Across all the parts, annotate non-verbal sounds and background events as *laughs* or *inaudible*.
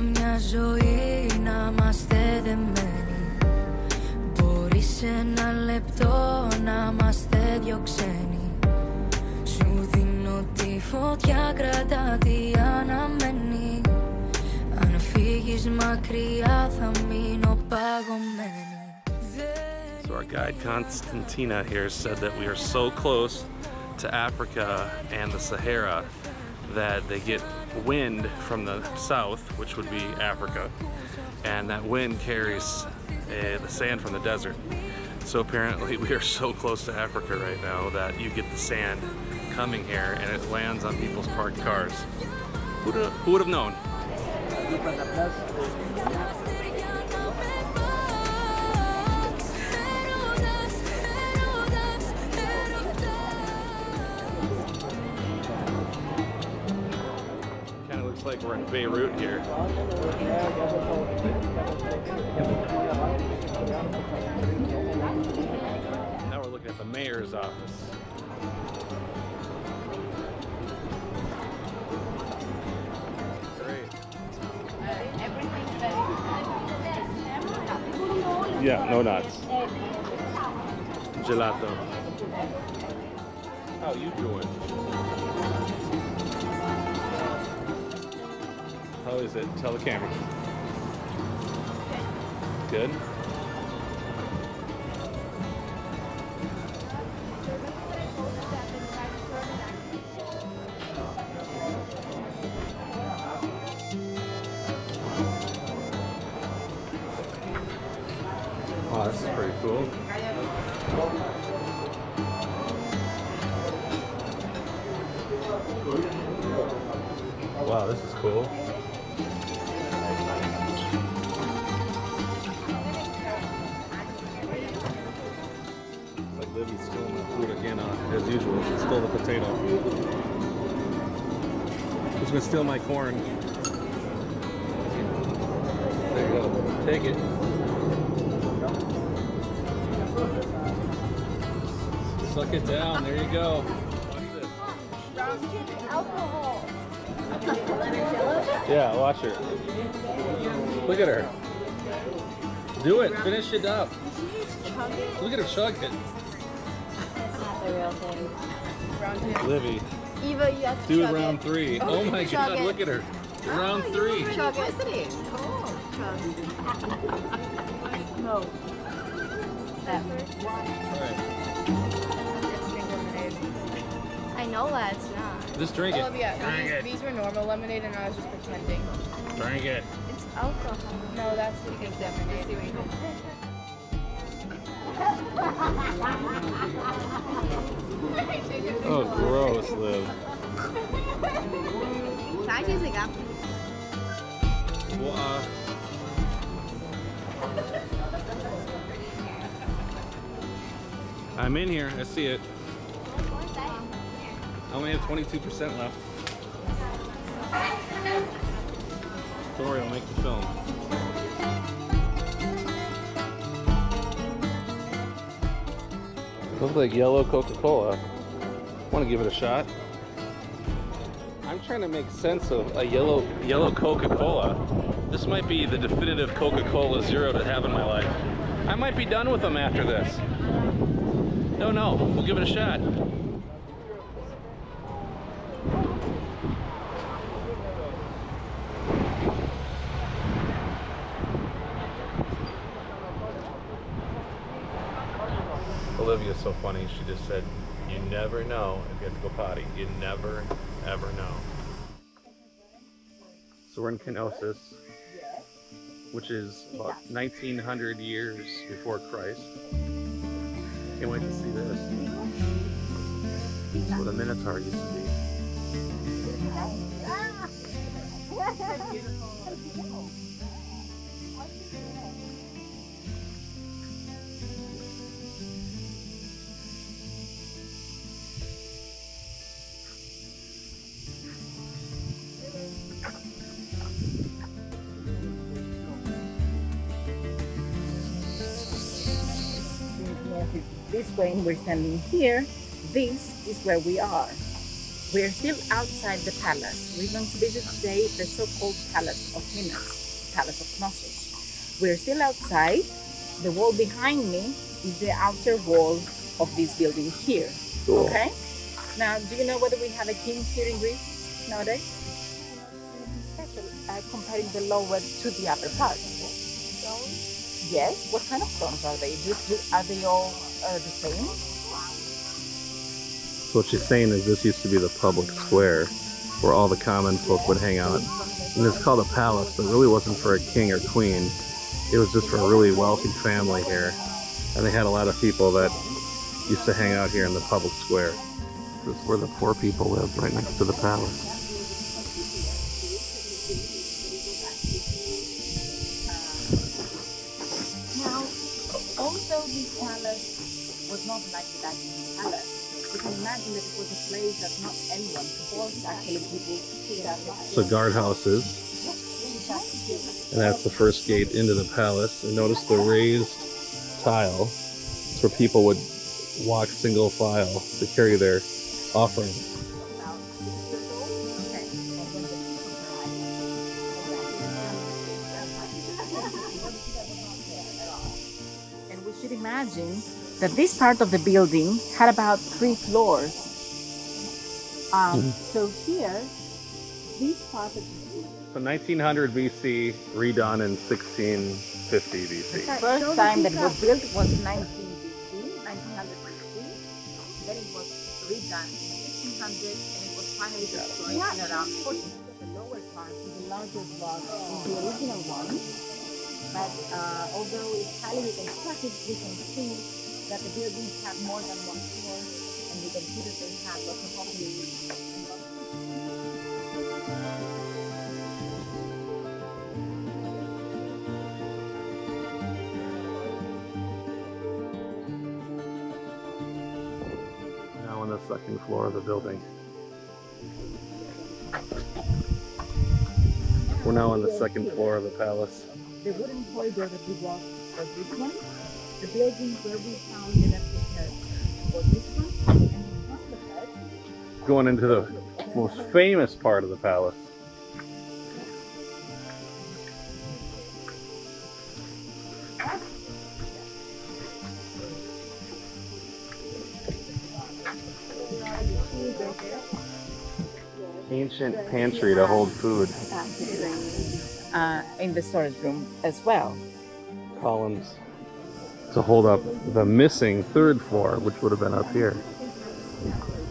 μια ζωή να είμαστε δεμένοι. Μπορεί σε ένα λεπτό να είμαστε δυο ξένοι. Σου δίνω τη φωτιά κρατά τι αναμένει Αν φύγεις μακριά θα μείνω παγωμένη. So our guide Constantina here said that we are so close to Africa and the Sahara that they get wind from the south, which would be Africa, and that wind carries uh, the sand from the desert. So apparently we are so close to Africa right now that you get the sand coming here and it lands on people's parked cars. Who would have known? Like we're in Beirut here. Now we're looking at the mayor's office. Great. Yeah, no nuts. Gelato. How you doing? How is it? Tell the camera. Good. Usual. Stole the potato. He's gonna steal my corn? There you go. Take it. Suck it down. There you go. Yeah, watch her. Look at her. Do it. Finish it up. Look at her chug it. The real thing. Livy, Eva, you have to do chug round it. three. Oh, Oh my god, it. look at her. Oh, round three. Chug it. Oh, chug. no. That first one. I know that it's not. Just drink it. Olivia, Drink these, it. these were normal lemonade and I was just pretending. Drink it. It's alcohol. No, that's the good lemonade. *laughs* Oh, gross, Liv. Can I taste the gum? Well, uh, I'm in here. I see it. I only have 22% left. Don't worry, I'll make the film. Looks like yellow Coca-Cola. Want to give it a shot? I'm trying to make sense of a yellow yellow Coca-Cola. This might be the definitive Coca-Cola Zero to have in my life. I might be done with them after this. No, no, we'll give it a shot. Just said, "You never know if you have to go potty. You never, ever know." So we're in Knossos, which is about 1900 years before Christ. Can't wait to see this. That's what the Minotaur used to be. *laughs* this way and we're standing here, this is where we are. We're still outside the palace. We're going to visit today the so-called Palace of Minos, Palace of Knossos. We're still outside. The wall behind me is the outer wall of this building here. Cool. Okay. Now, do you know whether we have a king here in Greece nowadays? Special, uh, comparing the lower to the upper part. Yes. What kind of stones are they? Do, do, are they all uh, the same? So what she's saying is this used to be the public square where all the common folk would hang out. And it's called a palace, but it really wasn't for a king or queen. It was just for a really wealthy family here. And they had a lot of people that used to hang out here in the public square. This is where the poor people lived, right next to the palace. Now, although this palace was not like the Dacian palace, you can imagine that it was a place that not anyone forced actually people to out of So guardhouses, and that's the first gate into the palace. And notice the raised tile. It's where people would walk single file to carry their offering. And we should imagine that this part of the building had about three floors. Um, So here, this part of the building. So 1900 BC, redone in 1650 BC. The first time that it was built was 19 BC, 1900 BC. Then it was redone in 1600 and it was finally destroyed in around 40. The lower part is the larger block is the original one. But uh, although it's highly reconstructed, we can see that the buildings have more than one floor and we can see that they have lots of openings. and lots of- Now on the second floor of the building. We're now on the second floor of the palace. The wooden corridor that we walked was this one. The building where we found the replicas was this one. And in front of it, Going into the most famous part of the palace. Ancient pantry to hold food. uh, in the storage room as well. Columns to hold up the missing third floor, which would have been up here.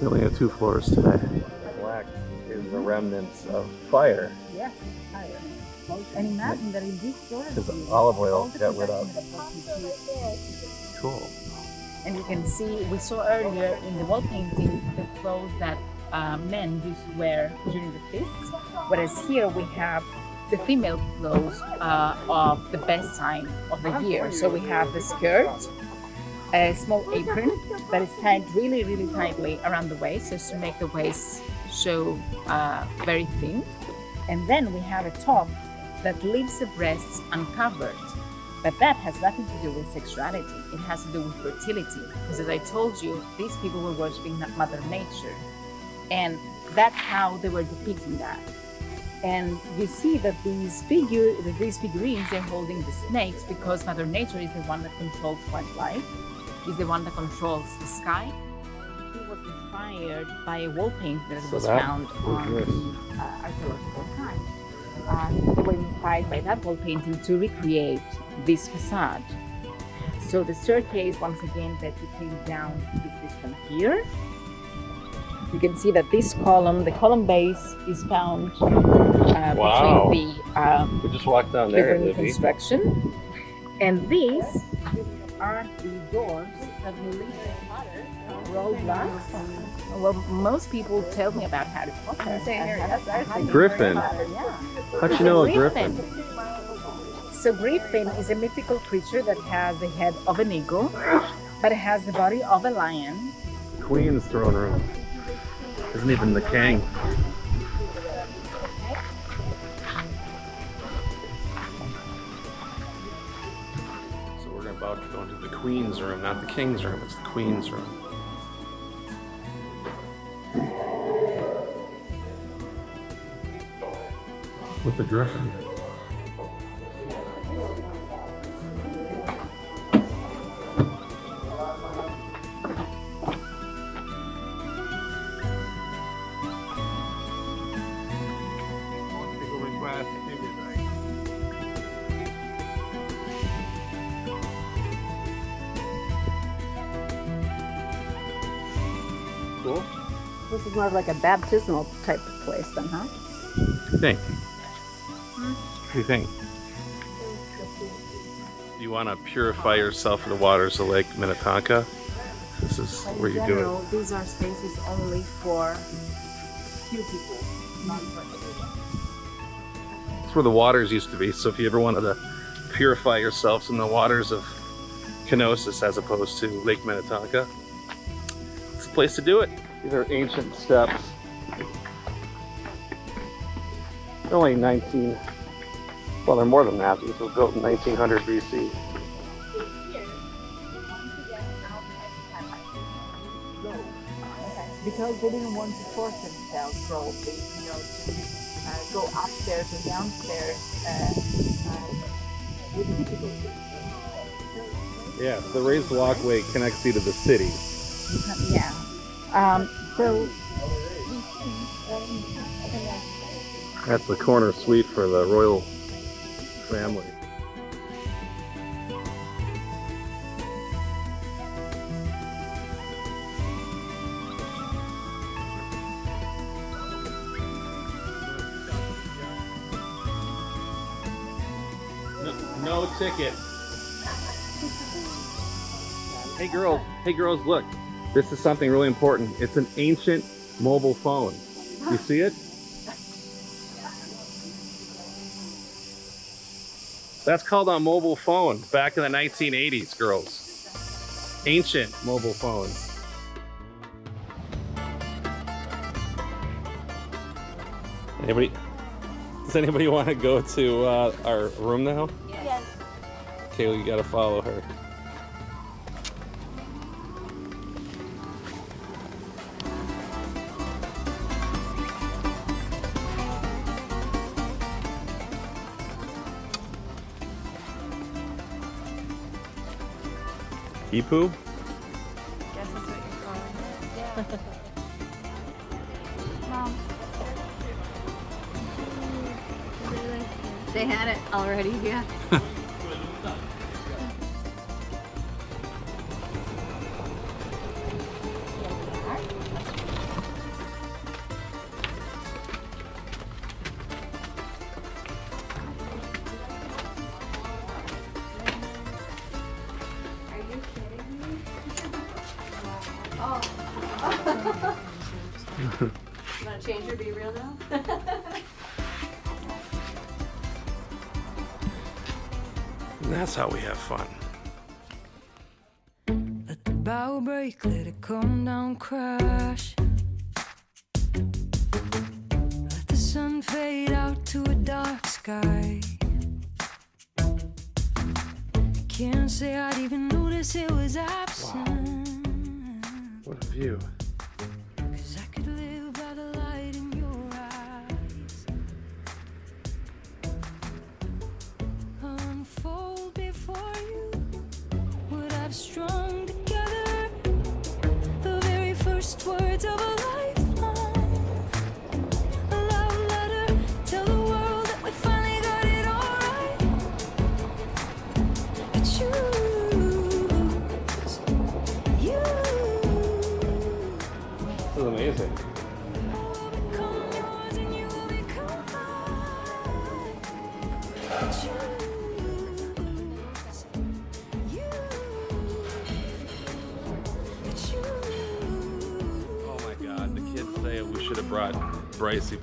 We only have two floors today. Black is the remnants of fire. Yes. fire. And imagine that in this storage Because olive oil got rid of. production that was used. Cool. And you can see, we saw earlier in the wall painting the clothes that uh, men used to wear during the feast, whereas here we have the female clothes uh, of the best time of the year. So we have the skirt, a small apron that is tied really, really tightly around the waist, just to make the waist show uh, very thin. And then we have a top that leaves the breasts uncovered. But that has nothing to do with sexuality. It has to do with fertility. Because as I told you, these people were worshipping Mother Nature. And that's how they were depicting that. And you see that these figure, that these figurines, they're holding the snakes because Mother Nature is the one that controls wildlife, is the one that controls the sky. It was inspired by a wall painting that So was that found on the uh, archaeological site. Uh, they were inspired by that wall painting to recreate this facade. So the staircase, once again, that you came down is this one here. You can see that this column, the column base, is found uh, Wow. between the um, We just walked down there, Figurine Libby. construction. And these are the doors that will lead to rolled glass. Well, most people tell me about Harry Potter. Griffin. Yeah. How'd you know a griffin? So griffin is a mythical creature that has the head of an eagle, but it has the body of a lion. Queen's throne room. Isn't even the king. queen's room, not the king's room, it's the queen's room. With the griffin. Cool. This is more of like a baptismal type of place, then, huh? What do you think? What do you think? You want to purify yourself in the waters of Lake Minnetonka? This is But where you do it. these are spaces only for few people, not for everyone. It's where the waters used to be. So if you ever wanted to purify yourselves in the waters of Knossos as opposed to Lake Minnetonka, it's the place to do it. These are ancient steps. They're only 19, well, they're more than that. These were built in 1900 BC. Because they didn't want to force themselves, probably, you know, to uh, go upstairs or downstairs uh, uh, with difficulty. Yeah, the raised walkway connects you to the city. Yeah. Um, so That's the corner suite for the royal family. No, no ticket. Hey girls, hey girls, look. This is something really important. It's an ancient mobile phone. You see it? That's called a mobile phone back in the 1980s, girls. Ancient mobile phone. Anybody? Does anybody want to go to uh, our room now? Yes. Okay, well, you gotta follow her. Ipu? Guess that's what you're calling it. *laughs* Mom. They had it already, yeah. *laughs* And that's how we have fun. Let the bow break, let it come down, crash. Let the sun fade out to a dark sky. Can't say I'd even notice it was absent. What a view.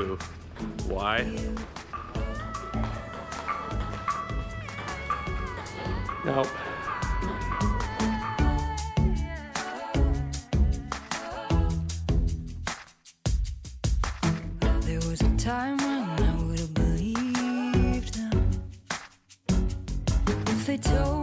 Why? Nope. There was a time when I would have believed them if they told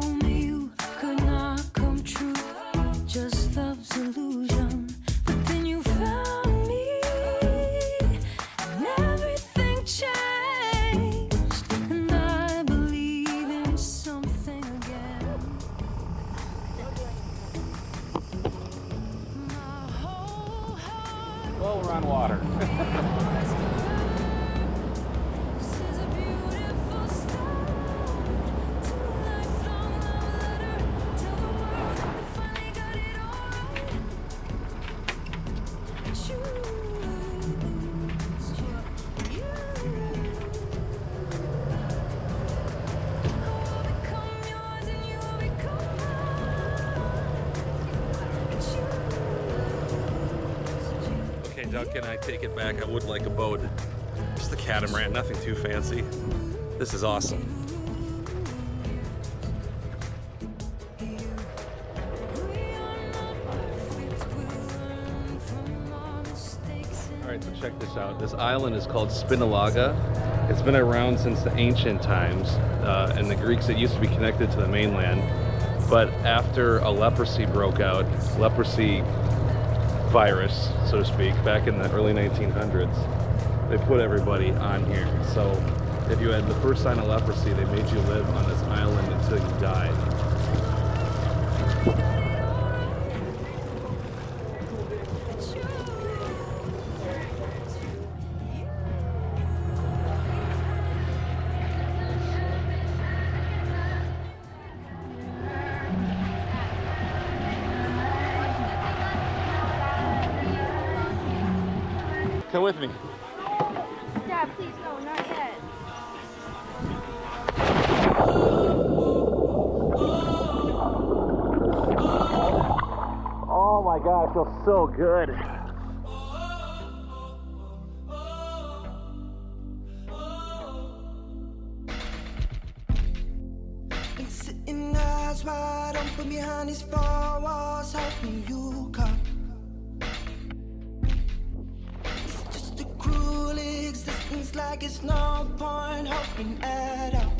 Can and I take it back. I would like a boat. Just a catamaran, nothing too fancy. This is awesome. All right, so check this out. This island is called Spinalonga. It's been around since the ancient times, uh, and the Greeks, it used to be connected to the mainland. But after a leprosy broke out, leprosy virus, so to speak, back in the early 1900s. They put everybody on here. So if you had the first sign of leprosy, they made you live on this island until you died. so good. Been sitting eyes wide open behind these four walls, hoping you come. It's just a cruel existence, like it's no point hoping at all.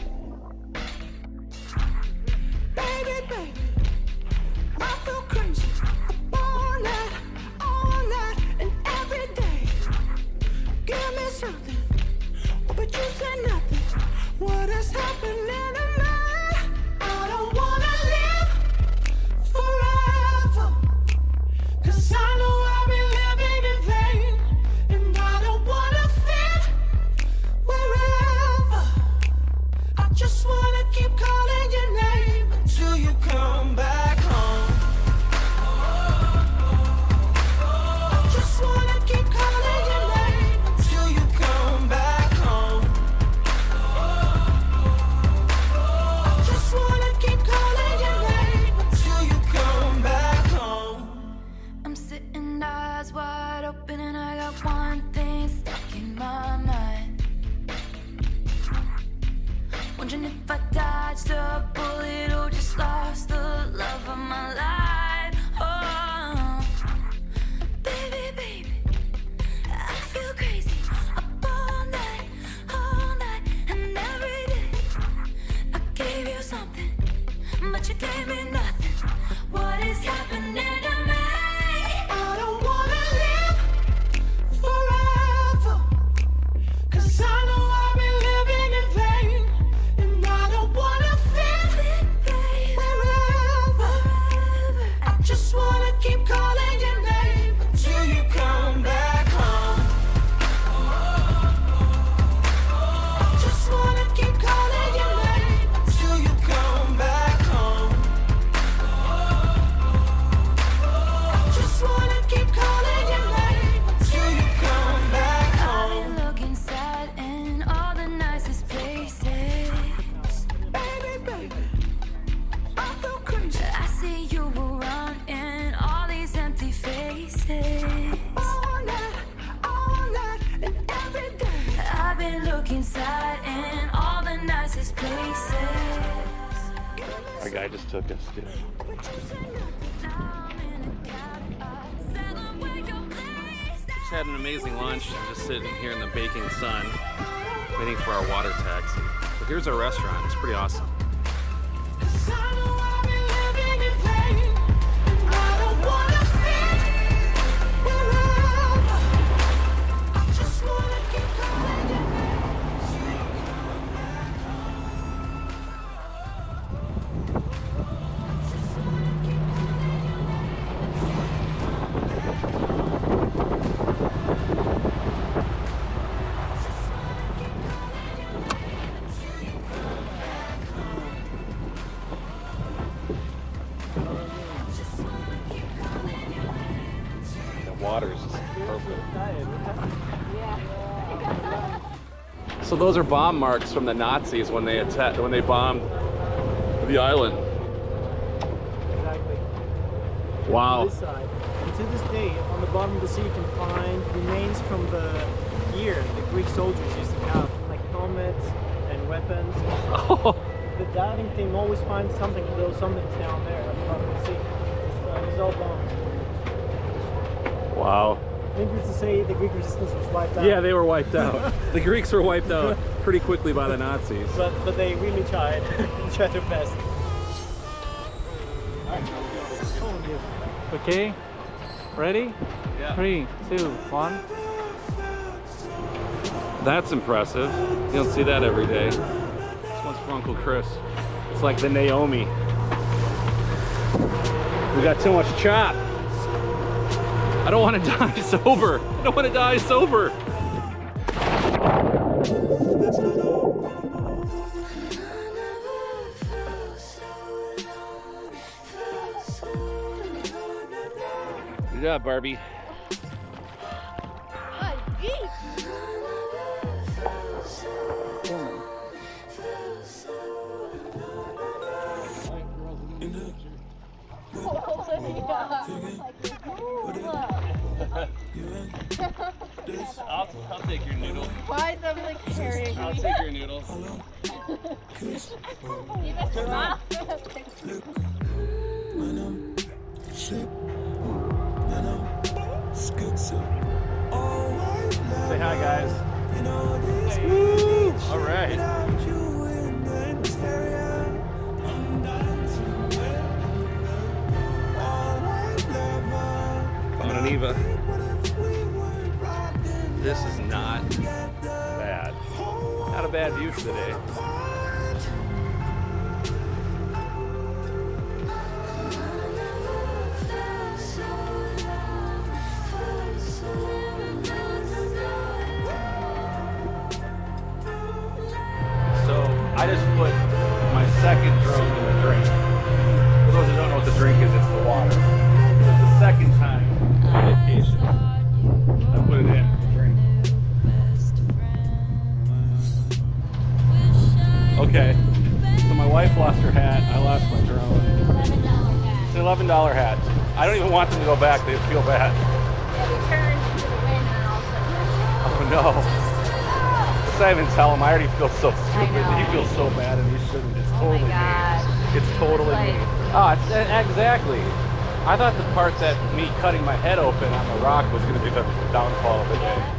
you gave me Just took us, dude. Just had an amazing lunch. Just sitting here in the baking sun, waiting for our water taxi. So here's our restaurant. It's pretty awesome. So those are bomb marks from the Nazis when they attacked when they bombed the island. Exactly. Wow. This side. And to this day, on the bottom of the sea, you can find remains from the gear the Greek soldiers used to have, like helmets and weapons. The diving team always finds something, though something's down there at the bottom of the sea. It's, uh, it's all bones. Wow. Needless to say, the Greek resistance was wiped out. Yeah, they were wiped out. *laughs* the Greeks were wiped out pretty quickly by the Nazis. But, but they really tried. they tried their best. Okay, ready? Yeah. Three, two, one. That's impressive. You don't see that every day. This one's for Uncle Chris. It's like the Naomi. We got too much chop. I don't want to die sober. I don't want to die sober. Good job, Barbie. I'll, I'll take your noodle. Why is them like carrying I'll me? take your noodle. Say *laughs* today. Okay. So my wife lost her hat. I lost my drone. It's an eleven dollar hat. I don't even want them to go back. They feel bad. Oh no. Let's not even tell him. I already feel so stupid. He feels so bad and he shouldn't. It's Oh my totally gosh. me. It's totally Like- me. Oh, it's, uh, exactly. I thought the part that me cutting my head open on the rock was going to be the downfall of the day.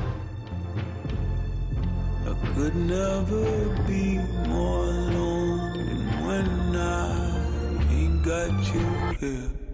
Could never be more alone and when I ain't got you here.